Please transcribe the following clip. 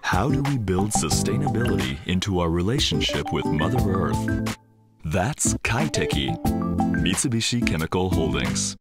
How do we build sustainability into our relationship with Mother Earth? That's Kaiteki, Mitsubishi Chemical Holdings.